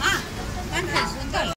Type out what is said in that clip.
啊刚才说到